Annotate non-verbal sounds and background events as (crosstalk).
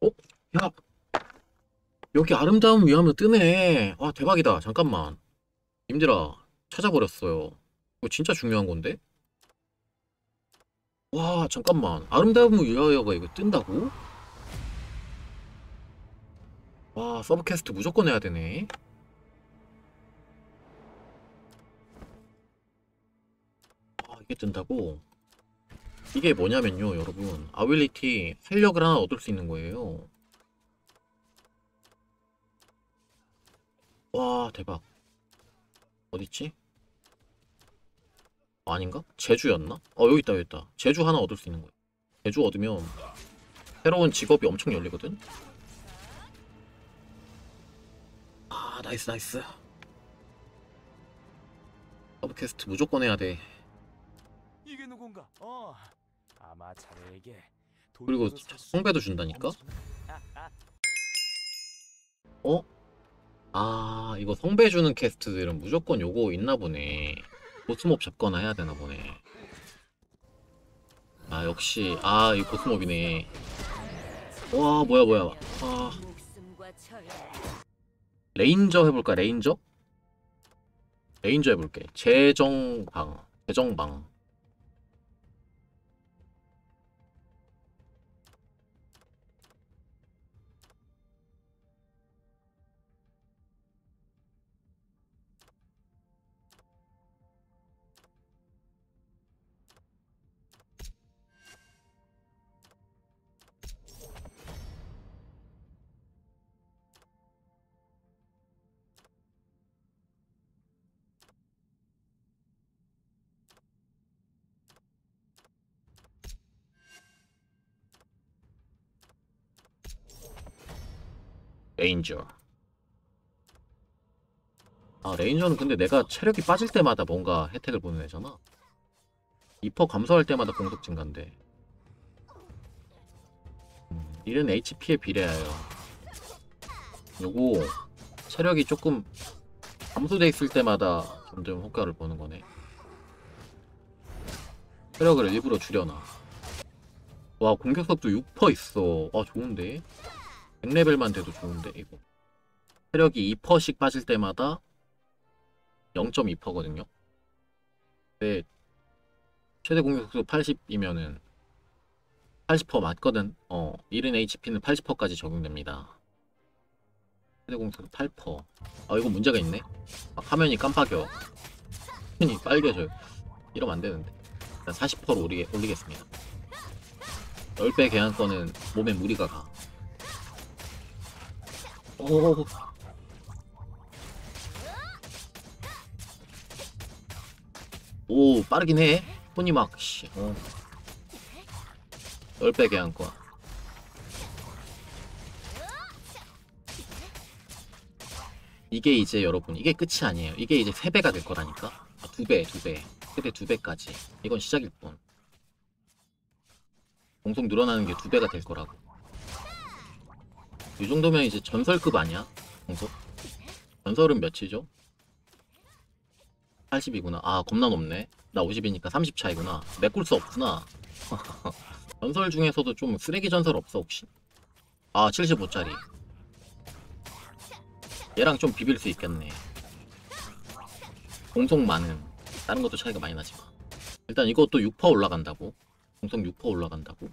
어? 야 여기 아름다움 위하면 뜨네. 아 대박이다. 잠깐만. 님들아 찾아버렸어요. 이거 진짜 중요한 건데? 와 잠깐만. 아름다움을 위하여가 이거 뜬다고? 와 서브캐스트 무조건 해야 되네. 아 이게 뜬다고? 이게 뭐냐면요 여러분 ability 활력을 하나 얻을 수 있는 거예요 와 대박 어딨지? 어, 아닌가? 재주였나? 어 여기 있다 여기 있다 재주 하나 얻을 수 있는 거야 재주 얻으면 새로운 직업이 엄청 열리거든? 아 nice nice 서브캐스트 무조건 해야 돼 누군가? 어, 아마 자네에게 돈 그리고 성배도 준다니까? 어? 아 이거 성배 주는 캐스트들은 무조건 요거 있나 보네. 보스몹 잡거나 해야 되나 보네. 아 역시. 아이 보스몹이네. 와 뭐야 뭐야. 아. 레인저 해볼까 레인저? 레인저 해볼게. 재정방 재정방 레인저. 아 ranger는 근데 내가 체력이 빠질 때마다 뭔가 혜택을 보는 애잖아. 2% 감소할 때마다 공속 증가인데. 음, 이런 HP에 비례하여. 요거 체력이 조금 감소돼 있을 때마다 점점 효과를 보는 거네. 체력을 일부러 줄여놔. 와 공격속도 6% 있어. 아 좋은데 100레벨만 돼도 좋은데 이거. 체력이 2%씩 빠질 때마다 0.2%거든요? 근데 최대 공격속도 80이면은 80% 맞거든? 어 1인 HP는 80%까지 적용됩니다. 최대 공격속도 8%아 이거 문제가 있네. 아, 화면이 깜빡여. 화면이 빨개져요. 이러면 안 되는데. 일단 40%로 올리, 올리겠습니다. 10배 계약권은 몸에 무리가 가 오. 오, 빠르긴 해. 손이 막, 씨, 어. 10배 계약권. 이게 이제 여러분, 이게 끝이 아니에요. 이게 이제 3배가 될 거라니까? 아, 2배, 2배. 최대 2배까지. 이건 시작일 뿐. 공속 늘어나는 게 2배가 될 거라고. 이 정도면 이제 전설급 아니야? 공속? 전설은 몇이죠? 80이구나. 아, 겁나 높네. 나 50이니까 30 차이구나. 메꿀 수 없구나. (laughs) 전설 중에서도 좀 쓰레기 전설 없어, 혹시? 아, 75짜리. 얘랑 좀 비빌 수 있겠네. 공속 많은. 다른 것도 차이가 많이 나지만. 일단 이것도 6% 올라간다고. 공속 6% 올라간다고.